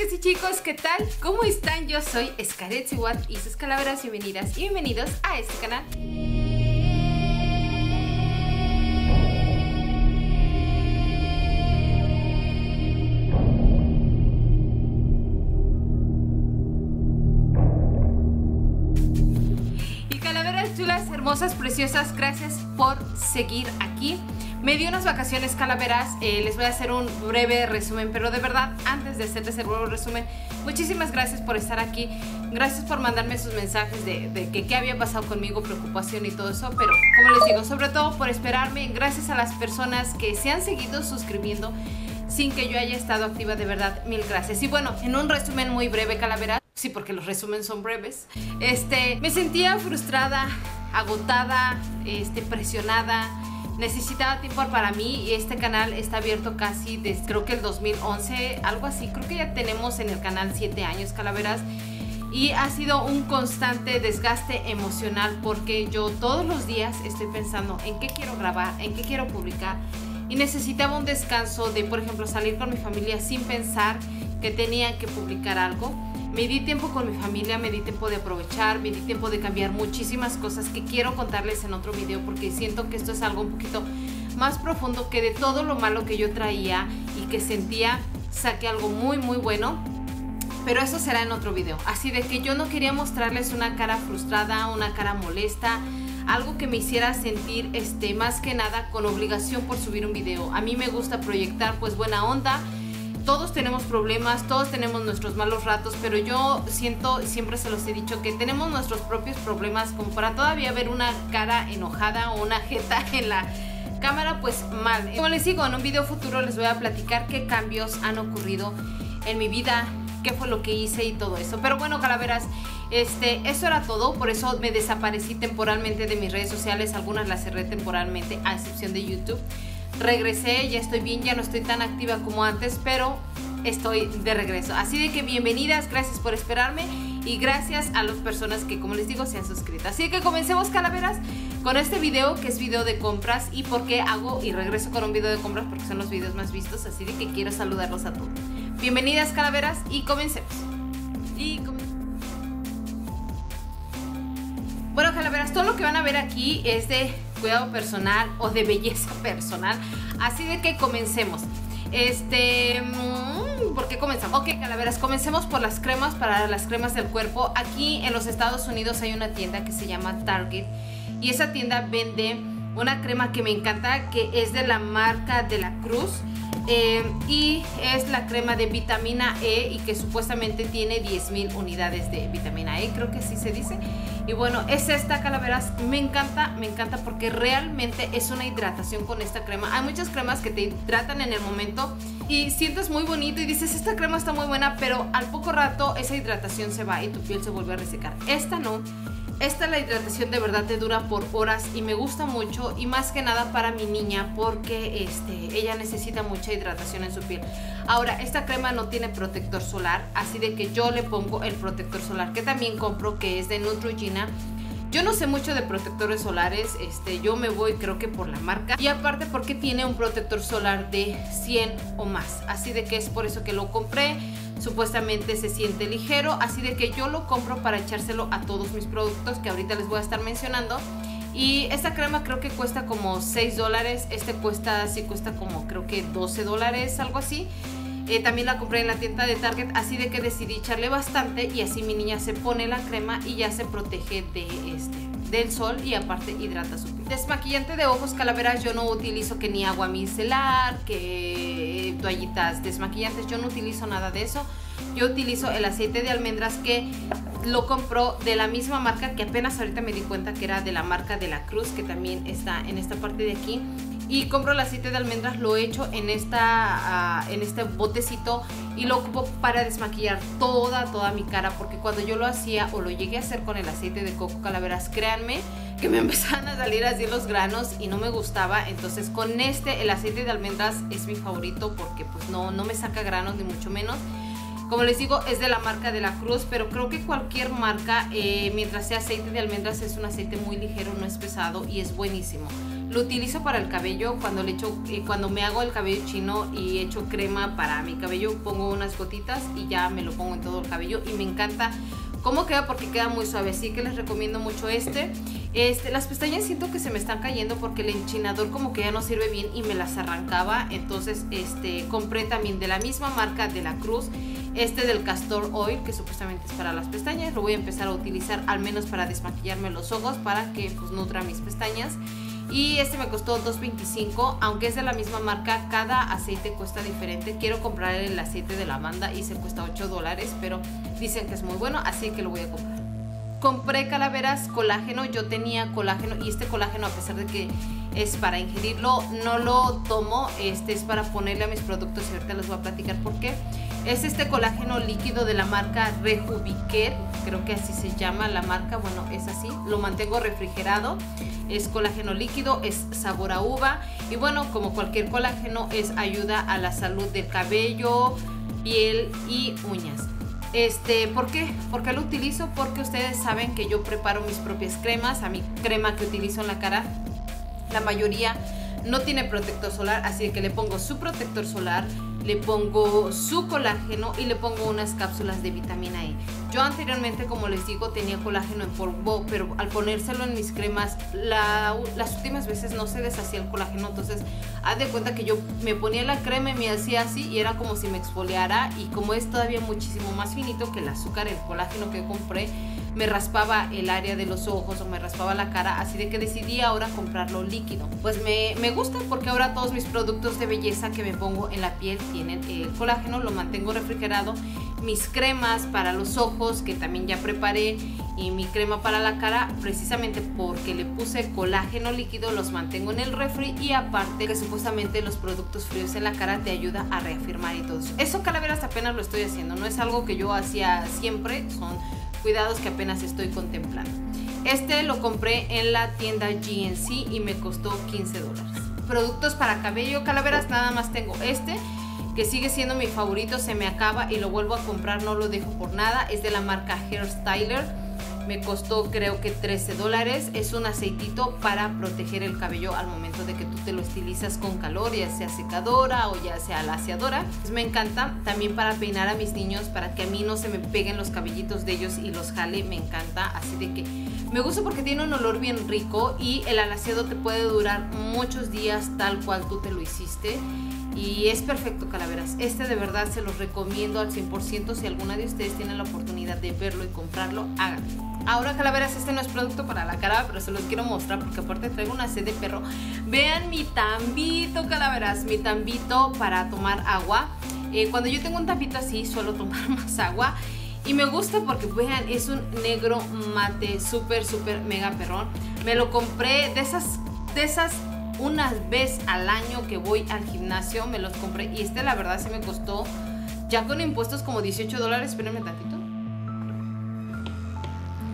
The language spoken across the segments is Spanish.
que sí chicos, ¿qué tal? ¿Cómo están? Yo soy Scarlett Siwat y sus calaveras bienvenidas y bienvenidos a este canal. Y calaveras chulas, hermosas, preciosas, gracias por seguir aquí. Me dio unas vacaciones calaveras, eh, les voy a hacer un breve resumen, pero de verdad, antes de hacerles el breve resumen, muchísimas gracias por estar aquí, gracias por mandarme sus mensajes de, de que qué había pasado conmigo, preocupación y todo eso, pero como les digo, sobre todo por esperarme, gracias a las personas que se han seguido suscribiendo sin que yo haya estado activa, de verdad, mil gracias. Y bueno, en un resumen muy breve, calaveras, sí, porque los resúmenes son breves, este, me sentía frustrada, agotada, este, presionada, necesitaba tiempo para mí y este canal está abierto casi desde creo que el 2011, algo así. Creo que ya tenemos en el canal 7 años, calaveras. Y ha sido un constante desgaste emocional porque yo todos los días estoy pensando en qué quiero grabar, en qué quiero publicar. Y necesitaba un descanso de, por ejemplo, salir con mi familia sin pensar que tenía que publicar algo me di tiempo con mi familia, me di tiempo de aprovechar, me di tiempo de cambiar muchísimas cosas que quiero contarles en otro video porque siento que esto es algo un poquito más profundo que de todo lo malo que yo traía y que sentía, saqué algo muy muy bueno. Pero eso será en otro video. Así de que yo no quería mostrarles una cara frustrada, una cara molesta, algo que me hiciera sentir este, más que nada con obligación por subir un video. A mí me gusta proyectar pues buena onda todos tenemos problemas, todos tenemos nuestros malos ratos, pero yo siento, siempre se los he dicho, que tenemos nuestros propios problemas como para todavía ver una cara enojada o una jeta en la cámara, pues mal. Como les digo, en un video futuro les voy a platicar qué cambios han ocurrido en mi vida, qué fue lo que hice y todo eso. Pero bueno, calaveras, este, eso era todo, por eso me desaparecí temporalmente de mis redes sociales, algunas las cerré temporalmente, a excepción de YouTube regresé, ya estoy bien, ya no estoy tan activa como antes, pero estoy de regreso. Así de que bienvenidas, gracias por esperarme y gracias a las personas que, como les digo, se han suscrito. Así que comencemos, calaveras, con este video que es video de compras y por qué hago y regreso con un video de compras porque son los videos más vistos, así de que quiero saludarlos a todos. Bienvenidas, calaveras, y comencemos. Y comencemos. Bueno, calaveras, todo lo que van a ver aquí es de cuidado personal o de belleza personal. Así de que comencemos. Este, mm, ¿por qué comenzamos? Ok, calaveras, comencemos por las cremas para las cremas del cuerpo. Aquí en los Estados Unidos hay una tienda que se llama Target y esa tienda vende una crema que me encanta que es de la marca de la Cruz. Eh, y es la crema de vitamina E y que supuestamente tiene 10.000 unidades de vitamina E, creo que sí se dice. Y bueno, es esta calaveras, me encanta, me encanta porque realmente es una hidratación con esta crema. Hay muchas cremas que te hidratan en el momento y sientes muy bonito y dices, esta crema está muy buena, pero al poco rato esa hidratación se va y tu piel se vuelve a resecar. Esta no esta la hidratación de verdad te dura por horas y me gusta mucho y más que nada para mi niña porque este, ella necesita mucha hidratación en su piel. Ahora, esta crema no tiene protector solar, así de que yo le pongo el protector solar que también compro que es de Neutrogena. Yo no sé mucho de protectores solares, este, yo me voy creo que por la marca y aparte porque tiene un protector solar de 100 o más, así de que es por eso que lo compré supuestamente se siente ligero, así de que yo lo compro para echárselo a todos mis productos que ahorita les voy a estar mencionando. Y esta crema creo que cuesta como 6 dólares, este cuesta, sí cuesta como creo que 12 dólares, algo así. Eh, también la compré en la tienda de Target, así de que decidí echarle bastante y así mi niña se pone la crema y ya se protege de este del sol y aparte hidrata su piel. Desmaquillante de ojos calaveras yo no utilizo que ni agua micelar, que toallitas desmaquillantes, yo no utilizo nada de eso. Yo utilizo el aceite de almendras que lo compro de la misma marca que apenas ahorita me di cuenta que era de la marca de la Cruz, que también está en esta parte de aquí y compro el aceite de almendras, lo echo en, esta, uh, en este botecito y lo ocupo para desmaquillar toda, toda mi cara, porque cuando yo lo hacía o lo llegué a hacer con el aceite de coco calaveras, créanme que me empezaban a salir así los granos y no me gustaba, entonces con este, el aceite de almendras es mi favorito porque pues no, no me saca granos ni mucho menos. Como les digo, es de la marca de la Cruz, pero creo que cualquier marca, eh, mientras sea aceite de almendras, es un aceite muy ligero, no es pesado y es buenísimo. Lo utilizo para el cabello cuando le echo, eh, cuando me hago el cabello chino y echo crema para mi cabello, pongo unas gotitas y ya me lo pongo en todo el cabello y me encanta cómo queda porque queda muy suave. Así que les recomiendo mucho este. Este, las pestañas siento que se me están cayendo porque el enchinador como que ya no sirve bien y me las arrancaba. Entonces, este, compré también de la misma marca de la Cruz, este del Castor Oil, que supuestamente es para las pestañas. Lo voy a empezar a utilizar al menos para desmaquillarme los ojos para que pues nutra mis pestañas. Y este me costó 2.25, aunque es de la misma marca, cada aceite cuesta diferente. Quiero comprar el aceite de lavanda y se cuesta 8 dólares, pero dicen que es muy bueno, así que lo voy a comprar. Compré calaveras colágeno, yo tenía colágeno y este colágeno a pesar de que es para ingerirlo, no lo tomo, este es para ponerle a mis productos y ahorita les voy a platicar por qué. Es este colágeno líquido de la marca Rejubiquer, creo que así se llama la marca, bueno es así, lo mantengo refrigerado, es colágeno líquido, es sabor a uva y bueno como cualquier colágeno es ayuda a la salud del cabello, piel y uñas. Este, ¿Por qué? Porque lo utilizo porque ustedes saben que yo preparo mis propias cremas, a mi crema que utilizo en la cara, la mayoría no tiene protector solar, así que le pongo su protector solar, le pongo su colágeno y le pongo unas cápsulas de vitamina E. Yo anteriormente, como les digo, tenía colágeno en polvo, pero al ponérselo en mis cremas, las últimas veces no se deshacía el colágeno, entonces haz de cuenta que yo me ponía la crema y me hacía así y era como si me exfoliara y como es todavía muchísimo más finito que el azúcar, el colágeno que compré, me raspaba el área de los ojos o me raspaba la cara, así de que decidí ahora comprarlo líquido. Pues me, me gusta porque ahora todos mis productos de belleza que me pongo en la piel tienen el colágeno, lo mantengo refrigerado, mis cremas para los ojos que también ya preparé y mi crema para la cara precisamente porque le puse colágeno líquido los mantengo en el refri y aparte que supuestamente los productos fríos en la cara te ayuda a reafirmar y todo eso. Eso calaveras apenas lo estoy haciendo, no es algo que yo hacía siempre, son cuidados que apenas estoy contemplando. Este lo compré en la tienda GNC y me costó 15 dólares. Productos para cabello, calaveras, nada más tengo este que sigue siendo mi favorito, se me acaba y lo vuelvo a comprar, no lo dejo por nada. Es de la marca Hair Styler me costó creo que 13 dólares. Es un aceitito para proteger el cabello al momento de que tú te lo estilizas con calor, ya sea secadora o ya sea laciadora. Pues me encanta también para peinar a mis niños, para que a mí no se me peguen los cabellitos de ellos y los jale, me encanta. Así de que me gusta porque tiene un olor bien rico y el alaciado te puede durar muchos días tal cual tú te lo hiciste y es perfecto calaveras. Este de verdad se los recomiendo al 100%. Si alguna de ustedes tiene la oportunidad de verlo y comprarlo, háganlo. Ahora calaveras, este no es producto para la cara, pero se los quiero mostrar porque aparte traigo una sed de perro. Vean mi tambito calaveras, mi tambito para tomar agua. Eh, cuando yo tengo un tambito así, suelo tomar más agua. Y me gusta porque, vean, es un negro mate, súper, súper mega perrón. Me lo compré de esas, de esas unas vez al año que voy al gimnasio, me los compré. Y este la verdad se me costó, ya con impuestos como 18 dólares, espérenme tantito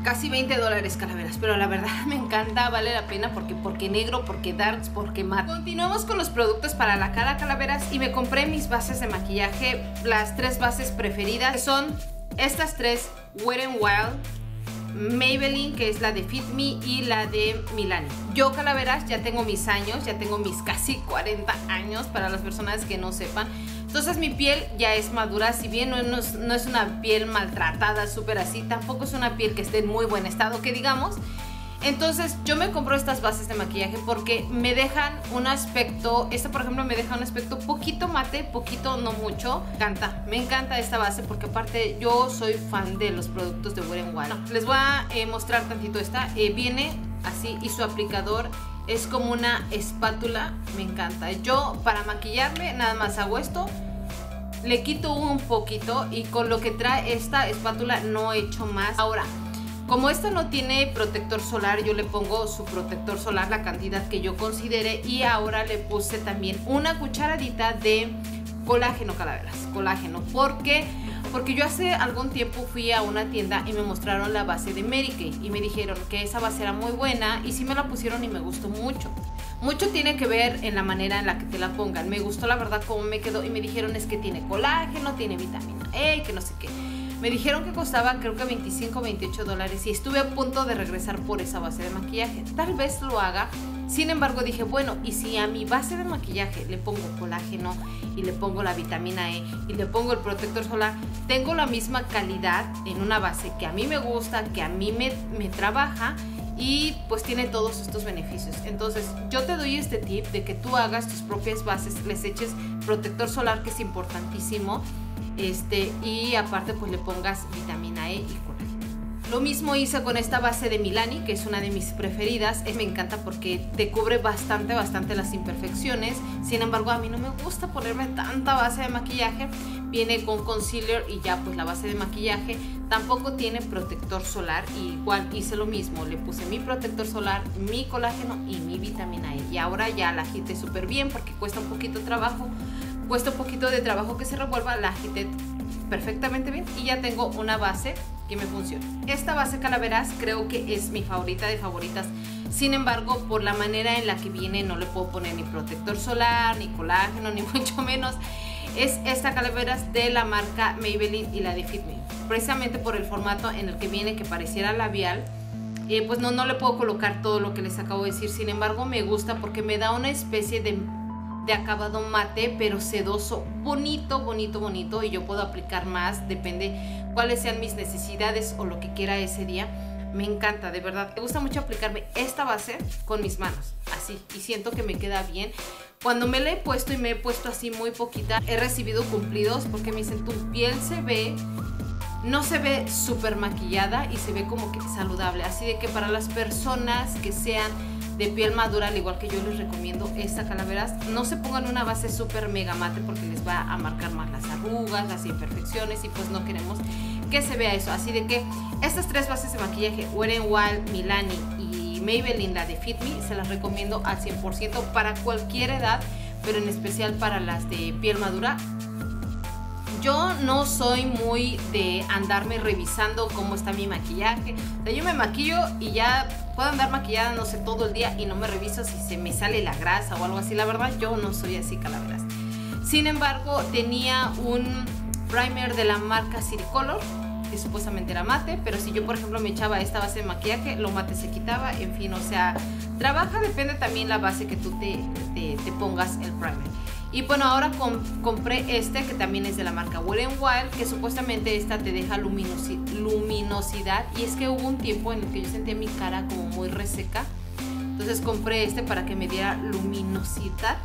casi 20 dólares calaveras, pero la verdad me encanta, vale la pena porque, porque negro, porque darks, porque matte. Continuamos con los productos para la cara calaveras y me compré mis bases de maquillaje, las tres bases preferidas son estas tres, Wet n Wild, Maybelline, que es la de Fit Me, y la de Milani. Yo, Calaveras, ya tengo mis años, ya tengo mis casi 40 años, para las personas que no sepan. Entonces mi piel ya es madura, si bien no es, no es una piel maltratada, súper así, tampoco es una piel que esté en muy buen estado, que digamos. Entonces yo me compro estas bases de maquillaje porque me dejan un aspecto, esta por ejemplo me deja un aspecto poquito mate, poquito no mucho. Me encanta, me encanta esta base porque aparte yo soy fan de los productos de Wet n Wild. les voy a eh, mostrar tantito esta, eh, viene así y su aplicador es como una espátula, me encanta. Yo para maquillarme nada más hago esto le quito un poquito y con lo que trae esta espátula no he hecho más. Ahora, como esta no tiene protector solar, yo le pongo su protector solar, la cantidad que yo considere. Y ahora le puse también una cucharadita de colágeno calaveras, colágeno. ¿Por qué? Porque yo hace algún tiempo fui a una tienda y me mostraron la base de Mary y me dijeron que esa base era muy buena y sí me la pusieron y me gustó mucho. Mucho tiene que ver en la manera en la que te la pongan. Me gustó la verdad cómo me quedó y me dijeron es que tiene colágeno, tiene vitamina E, que no sé qué. Me dijeron que costaba creo que 25 28 dólares y estuve a punto de regresar por esa base de maquillaje. Tal vez lo haga Sin embargo, dije, bueno, y si a mi base de maquillaje le pongo colágeno y le pongo la vitamina E y le pongo el protector solar, tengo la misma calidad en una base que a mí me gusta, que a mí me, me trabaja y pues tiene todos estos beneficios. Entonces, yo te doy este tip de que tú hagas tus propias bases, les eches protector solar que es importantísimo, este y aparte pues le pongas vitamina E y colágeno. Lo mismo hice con esta base de Milani, que es una de mis preferidas. Me encanta porque te cubre bastante, bastante las imperfecciones. Sin embargo, a mí no me gusta ponerme tanta base de maquillaje. Viene con concealer y ya pues la base de maquillaje. Tampoco tiene protector solar. igual hice lo mismo. Le puse mi protector solar, mi colágeno y mi vitamina E. Y ahora ya la agité súper bien porque cuesta un poquito trabajo. Cuesta un poquito de trabajo que se revuelva. La agité perfectamente bien y ya tengo una base que me funciona. Esta base calaveras creo que es mi favorita de favoritas. Sin embargo, por la manera en la que viene no le puedo poner ni protector solar, ni colágeno, ni mucho menos. Es esta calaveras de la marca Maybelline y la de Fit Me. Precisamente por el formato en el que viene que pareciera labial. Eh, pues no, no le puedo colocar todo lo que les acabo de decir. Sin embargo, me gusta porque me da una especie de de acabado mate, pero sedoso, bonito, bonito, bonito. Y yo puedo aplicar más, depende cuáles sean mis necesidades o lo que quiera ese día. Me encanta, de verdad. Me gusta mucho aplicarme esta base con mis manos, así. Y siento que me queda bien. Cuando me la he puesto y me he puesto así muy poquita, he recibido cumplidos porque me dicen, tu piel se ve no se ve súper maquillada y se ve como que saludable. Así de que para las personas que sean de piel madura, al igual que yo les recomiendo esta calaveras, no se pongan una base súper mega mate porque les va a marcar más las arrugas, las imperfecciones y pues no queremos que se vea eso. Así de que estas tres bases de maquillaje, Wet Wild, Milani y Maybelline, la de Fit Me, se las recomiendo al 100% para cualquier edad, pero en especial para las de piel madura yo no soy muy de andarme revisando cómo está mi maquillaje. O sea, yo me maquillo y ya puedo andar maquillada, no sé, todo el día y no me reviso si se me sale la grasa o algo así. La verdad, yo no soy así, calaveras. Sin embargo, tenía un primer de la marca Color que supuestamente era mate, pero si yo por ejemplo me echaba esta base de maquillaje, lo mate se quitaba, en fin, o sea, trabaja, depende también la base que tú te, te pongas el primer. Y bueno, ahora compré este que también es de la marca Wet n Wild, que supuestamente esta te deja luminosidad. Y es que hubo un tiempo en el que yo sentía mi cara como muy reseca. Entonces compré este para que me diera luminosidad.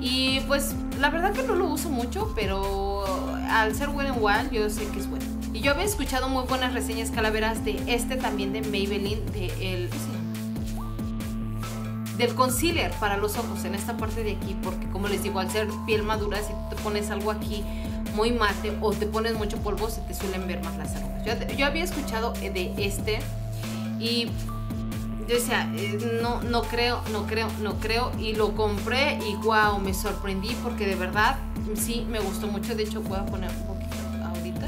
Y pues la verdad que no lo uso mucho, pero al ser Wet n Wild yo sé que es bueno. Y yo había escuchado muy buenas reseñas calaveras de este también de Maybelline, de el del concealer para los ojos en esta parte de aquí, porque como les digo, al ser piel madura, si te pones algo aquí muy mate o te pones mucho polvo, se te suelen ver más las arrugas. Yo, había escuchado de este y yo decía, eh, no, no creo, no creo, no creo. Y lo compré y wow, me sorprendí porque de verdad sí me gustó mucho. De hecho, voy a poner un poquito ahorita.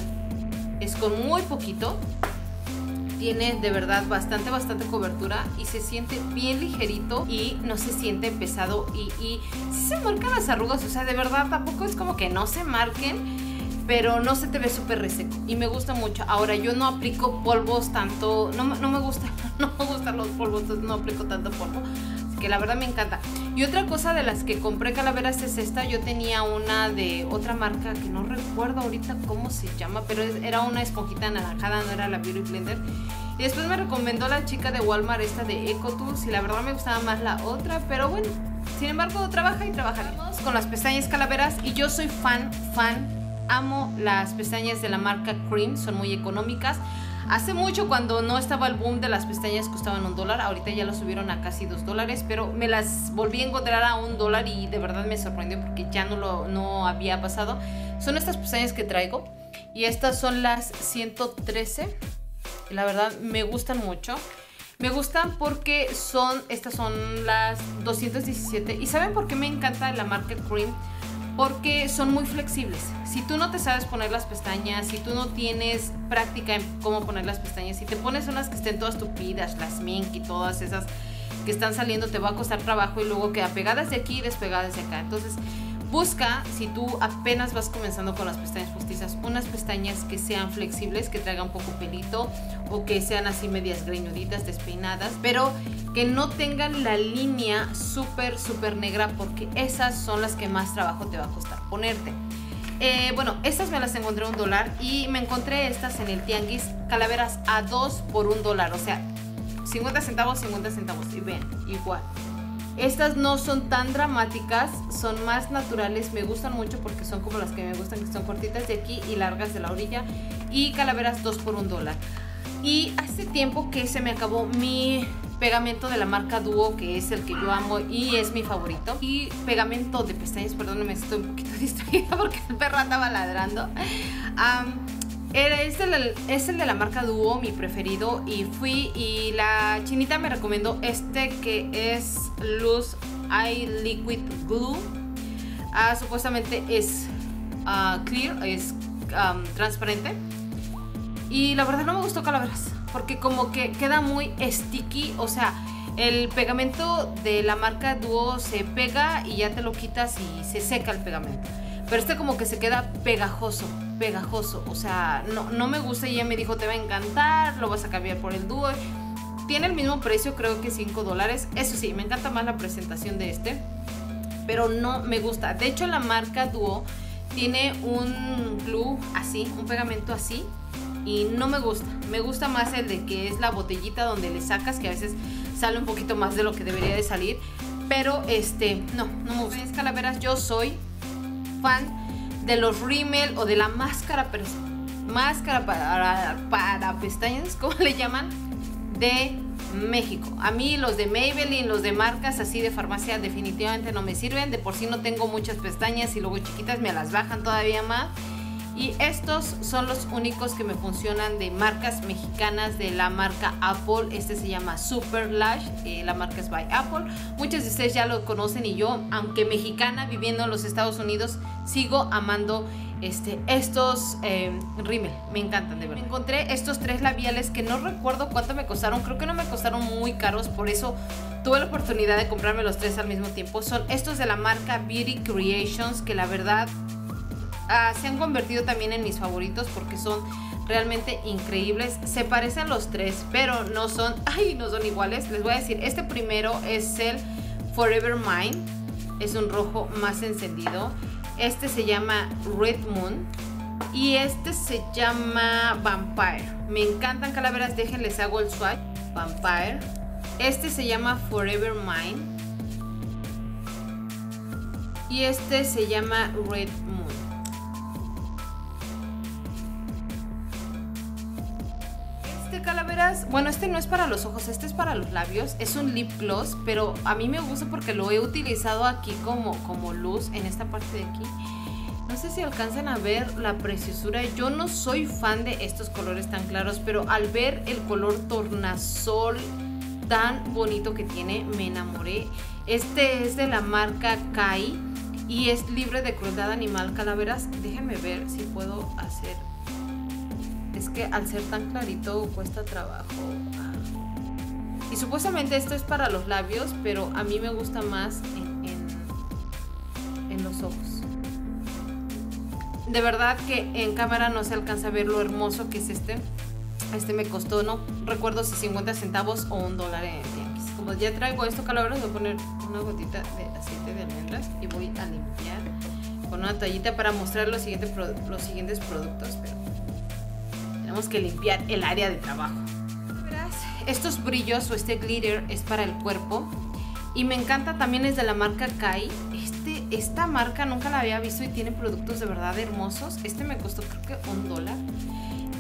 Es con muy poquito tiene de verdad bastante, bastante cobertura y se siente bien ligerito y no se siente pesado y, y se marcan las arrugas, o sea, de verdad tampoco es como que no se marquen, pero no se te ve súper reseco y me gusta mucho. Ahora, yo no aplico polvos tanto, no, no me gusta, no me gustan los polvos, entonces no aplico tanto polvo que la verdad me encanta. Y otra cosa de las que compré calaveras es esta. Yo tenía una de otra marca que no recuerdo ahorita cómo se llama, pero era una esponjita anaranjada, no era la Beauty Blender. Y después me recomendó la chica de Walmart esta de EcoTools y la verdad me gustaba más la otra, pero bueno, sin embargo trabaja y trabajaremos con las pestañas calaveras y yo soy fan, fan, amo las pestañas de la marca Cream, son muy económicas. Hace mucho cuando no estaba el boom de las pestañas costaban un dólar, ahorita ya lo subieron a casi dos dólares, pero me las volví a encontrar a un dólar y de verdad me sorprendió porque ya no lo no había pasado. Son estas pestañas que traigo y estas son las 113. La verdad me gustan mucho. Me gustan porque son, estas son las 217. ¿Y saben por qué me encanta la marca Cream? Porque son muy flexibles. Si tú no te sabes poner las pestañas, si tú no tienes práctica en cómo poner las pestañas, si te pones unas que estén todas tupidas, las mink y todas esas que están saliendo, te va a costar trabajo y luego queda pegadas de aquí y despegadas de acá. Entonces, Busca, si tú apenas vas comenzando con las pestañas postizas, unas pestañas que sean flexibles, que traigan poco pelito o que sean así medias greñuditas, despeinadas, pero que no tengan la línea súper, súper negra porque esas son las que más trabajo te va a costar ponerte. Eh, bueno, estas me las encontré a un dólar y me encontré estas en el tianguis calaveras a dos por un dólar, o sea, 50 centavos, 50 centavos. Y ven, igual. Estas no son tan dramáticas, son más naturales, me gustan mucho porque son como las que me gustan, que son cortitas de aquí y largas de la orilla. Y calaveras 2 por un dólar. Y hace tiempo que se me acabó mi pegamento de la marca Duo, que es el que yo amo y es mi favorito. Y pegamento de pestañas, perdónenme, estoy un poquito distraída porque el perro andaba ladrando. Es el, es el de la marca Duo, mi preferido. Y fui y la chinita me recomendó este que es Luz Eye Liquid Glue. Ah, supuestamente es ah, clear, es transparente. Y la verdad no me gustó calaveras. Porque como que queda muy sticky. O sea, el pegamento de la marca Duo se pega y ya te lo quitas y se seca el pegamento. Pero este como que se queda pegajoso pegajoso. O sea, no, no me gusta y ella me dijo, te va a encantar, lo vas a cambiar por el dúo. Tiene el mismo precio, creo que 5 dólares. Eso sí, me encanta más la presentación de este. Pero no me gusta. De hecho, la marca Duo tiene un glue así, un pegamento así. Y no me gusta. Me gusta más el de que es la botellita donde le sacas, que a veces sale un poquito más de lo que debería de salir. Pero este, no, no me gusta. calaveras, yo soy fan de los rímel o de la máscara, máscara para, para pestañas, como le llaman, de México. A mí los de Maybelline, los de marcas así de farmacia definitivamente no me sirven. De por sí no tengo muchas pestañas y luego chiquitas me las bajan todavía más. Y estos son los únicos que me funcionan de marcas mexicanas de la marca Apple. Este se llama Super Lash, eh, la marca es by Apple. Muchos de ustedes ya lo conocen y yo, aunque mexicana viviendo en los Estados Unidos, sigo amando este, estos eh, rímel. Me encantan, de verdad. Encontré estos tres labiales que no recuerdo cuánto me costaron. Creo que no me costaron muy caros, por eso tuve la oportunidad de comprarme los tres al mismo tiempo. Son estos de la marca Beauty Creations, que la verdad Ah, se han convertido también en mis favoritos porque son realmente increíbles. Se parecen los tres, pero no son, ay, no son iguales. Les voy a decir, este primero es el Forever Mine. Es un rojo más encendido. Este se llama Red Moon. Y este se llama Vampire. Me encantan calaveras, déjenles hago el swatch. Vampire. Este se llama Forever Mine. Y este se llama Red Moon. Bueno, este no es para los ojos, este es para los labios. Es un lip gloss, pero a mí me gusta porque lo he utilizado aquí como, como luz en esta parte de aquí. No sé si alcanzan a ver la preciosura. Yo no soy fan de estos colores tan claros, pero al ver el color tornasol tan bonito que tiene, me enamoré. Este es de la marca Kai y es libre de crueldad animal calaveras. Déjenme ver si puedo hacer que al ser tan clarito cuesta trabajo. Y supuestamente esto es para los labios, pero a mí me gusta más en, los ojos. De verdad que en cámara no se alcanza a ver lo hermoso que es este. Este me costó, no recuerdo si 50 centavos o un dólar en Yankees. Como ya traigo esto calabras, voy a poner una gotita de aceite de almendras y voy a limpiar con una toallita para mostrar los siguientes, los siguientes productos. Pero tenemos que limpiar el área de trabajo. Verás, estos brillos o este glitter es para el cuerpo y me encanta también es de la marca Kai. Este, esta marca nunca la había visto y tiene productos de verdad hermosos. Este me costó creo que un dólar.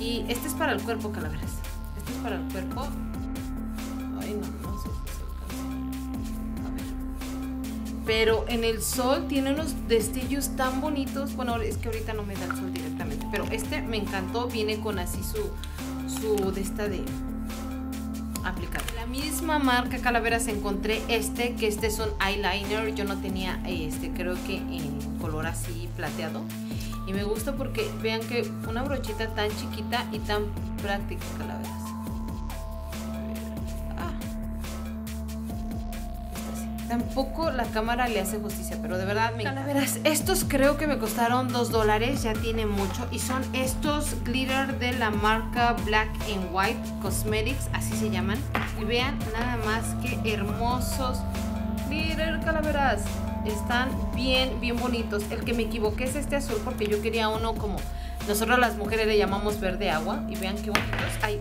Y este es para el cuerpo, calaveras. Este es para el cuerpo. Pero en el sol tiene unos destellos tan bonitos. Bueno, es que ahorita no me da el sol directamente. Pero este me encantó. Viene con así su, su de esta de aplicar. La misma marca Calaveras encontré este, que este es un eyeliner. Yo no tenía este, creo que en color así plateado. Y me gusta porque vean que una brochita tan chiquita y tan práctica, Calaveras. Tampoco la cámara le hace justicia, pero de verdad me Calaveras, estos creo que me costaron 2 dólares, ya tiene mucho. Y son estos glitter de la marca Black and White Cosmetics, así se llaman. Y vean nada más que hermosos glitter calaveras. Están bien, bien bonitos. El que me equivoqué es este azul porque yo quería uno como nosotros las mujeres le llamamos verde agua. Y vean qué bonitos. Hay.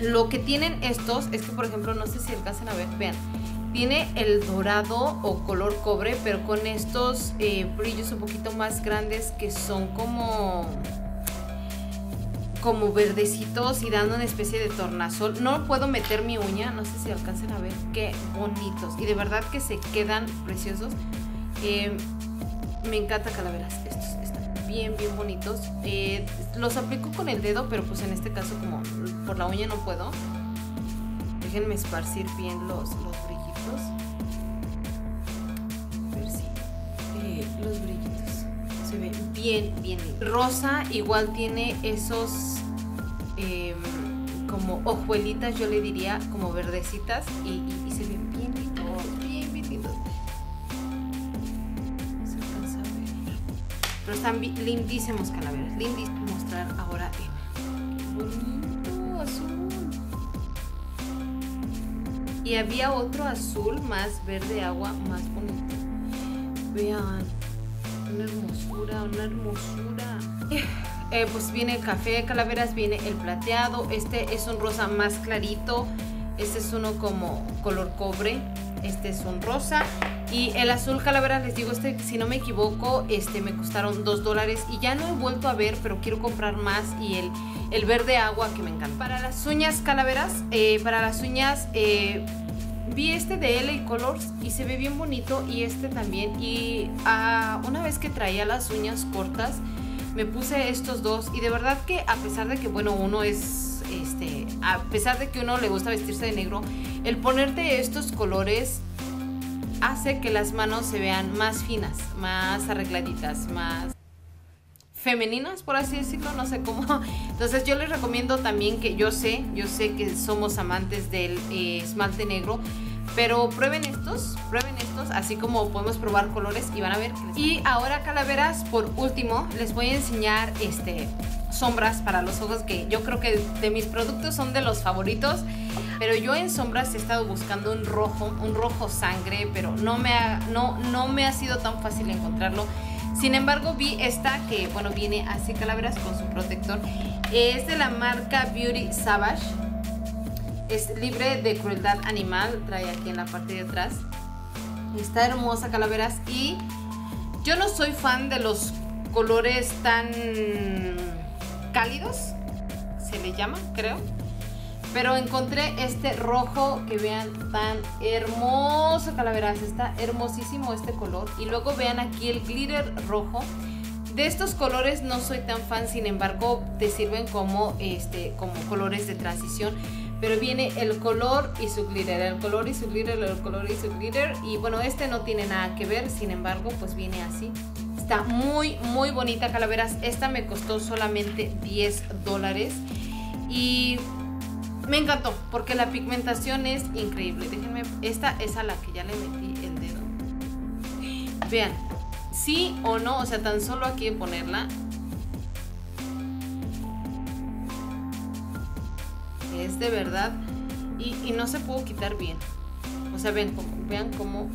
Lo que tienen estos es que, por ejemplo, no sé si alcanzan a ver, vean tiene el dorado o color cobre, pero con estos eh, brillos un poquito más grandes que son como como verdecitos y dando una especie de tornasol. No puedo meter mi uña, no sé si alcancen a ver qué bonitos. Y de verdad que se quedan preciosos. Eh, me encanta calaveras. Estos están bien, bien bonitos. Eh, los aplico con el dedo, pero pues en este caso como por la uña no puedo. Déjenme esparcir bien los, los A ver eh, los brillitos se ven bien, bien. Rosa igual tiene esos em, como ojuelitas, yo le diría, como verdecitas y, se ven bien lindos, bien, bien lindos. Pero están lindísimos calaveras, lindísimos mostrar ahora Y había otro azul más verde agua, más bonito. Vean, una hermosura, una hermosura. Eh, pues viene el café calaveras, viene el plateado. Este es un rosa más clarito. Este es uno como color cobre. Este es un rosa. Y el azul calavera, les digo, este, si no me equivoco, este me costaron 2 dólares. Y ya no he vuelto a ver, pero quiero comprar más. Y el, el verde agua que me encanta. Para las uñas calaveras, eh, para las uñas... Eh, vi este de LA Colors y se ve bien bonito y este también y ah, una vez que traía las uñas cortas me puse estos dos y de verdad que a pesar de que bueno uno es este a pesar de que uno le gusta vestirse de negro el ponerte estos colores hace que las manos se vean más finas, más arregladitas, más femeninas, por así decirlo, no sé cómo. Entonces yo les recomiendo también que yo sé, yo sé que somos amantes del eh, esmalte negro, pero prueben estos, prueben estos, así como podemos probar colores y van a ver. Y ahora calaveras, por último, les voy a enseñar este sombras para los ojos que yo creo que de mis productos son de los favoritos. Pero yo en sombras he estado buscando un rojo, un rojo sangre, pero no me ha, no, no me ha sido tan fácil encontrarlo. Sin embargo, vi esta que, bueno, viene así calaveras con su protector. Es de la marca Beauty Savage. Es libre de crueldad animal. Trae aquí en la parte de atrás. Está hermosa calaveras. Y yo no soy fan de los colores tan cálidos. Se le llama, creo. Pero encontré este rojo que vean tan hermoso, calaveras. Está hermosísimo este color. Y luego vean aquí el glitter rojo. De estos colores no soy tan fan, sin embargo, te sirven como, este, como colores de transición. Pero viene el color y su glitter, el color y su glitter, el color y su glitter. Y bueno, este no tiene nada que ver, sin embargo, pues viene así. Está muy, muy bonita, calaveras. Esta me costó solamente 10 dólares. Y me encantó, porque la pigmentación es increíble. Déjenme, esta es a la que ya le metí el dedo. Vean, sí o no, o sea, tan solo aquí ponerla. Es de verdad, y, no se pudo quitar bien. O sea, vean cómo, vean cómo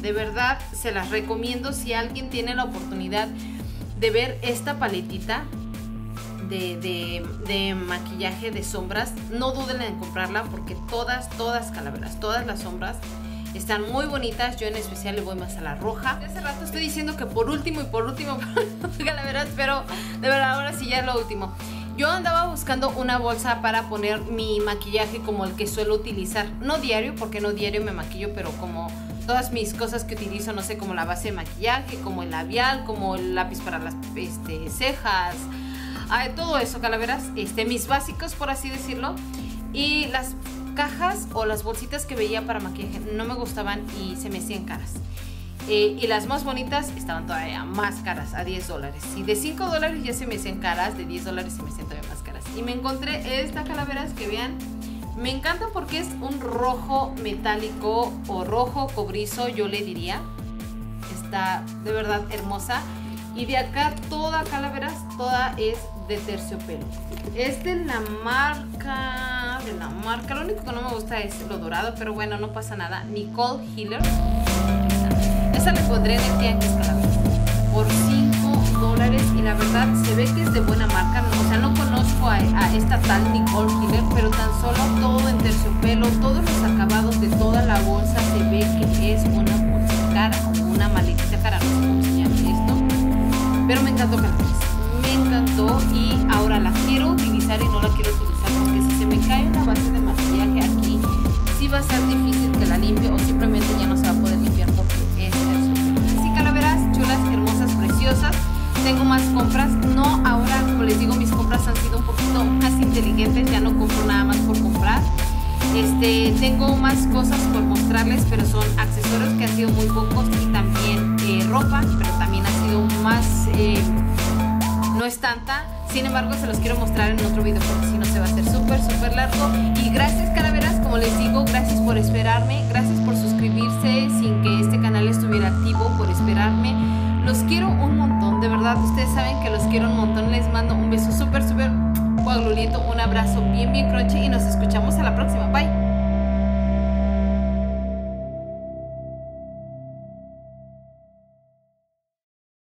De verdad, se las recomiendo si alguien tiene la oportunidad de ver esta paletita de, maquillaje de sombras, no duden en comprarla porque todas, todas calaveras, todas las sombras están muy bonitas. Yo en especial le voy más a la roja. Hace rato estoy diciendo que por último y por último calaveras, pero de verdad ahora sí ya es lo último. Yo andaba buscando una bolsa para poner mi maquillaje como el que suelo utilizar. No diario, porque no diario me maquillo, pero como todas mis cosas que utilizo, no sé, como la base de maquillaje, como el labial, como el lápiz para las este, cejas, todo eso, calaveras, este, mis básicos, por así decirlo. Y las cajas o las bolsitas que veía para maquillaje no me gustaban y se me hacían caras. Eh, y las más bonitas estaban todavía más caras, a 10 dólares. Y de 5 dólares ya se me hacían caras, de 10 dólares se me hacían todavía más caras. Y me encontré estas calaveras que vean, Me encanta porque es un rojo metálico o rojo cobrizo, yo le diría. Está de verdad hermosa. Y de acá toda calaveras, toda es de terciopelo. Es de la marca, de la marca, lo único que no me gusta es lo dorado, pero bueno, no pasa nada. Nicole Hiller. Esa le pondré en el tianguis por 5 dólares y la verdad se ve que es de buena marca. O sea, no conozco a, esta tal Nicole Hiller, pero tan solo todo en terciopelo, todos los acabados de toda la bolsa se ve que es una bolsa cara, una maletita cara, no sé esto. Pero me encantó me encantó y ahora la quiero utilizar y no la quiero utilizar porque si se me cae una base de maquillaje aquí, sí va a ser difícil que la limpie o simplemente ya no se Este, tengo más cosas por mostrarles, pero son accesorios que han sido muy pocos y también eh, ropa, pero también ha sido más, eh, no es tanta. Sin embargo, se los quiero mostrar en otro video porque si no se va a hacer súper, súper largo. Y gracias, calaveras, como les digo, gracias por esperarme, gracias por suscribirse sin que este canal estuviera activo, por esperarme. Los quiero un montón, de verdad, ustedes saben que los quiero un montón. Les mando un beso súper, súper guaglulito, un abrazo bien, bien croche y nos escuchamos a la próxima. Bye.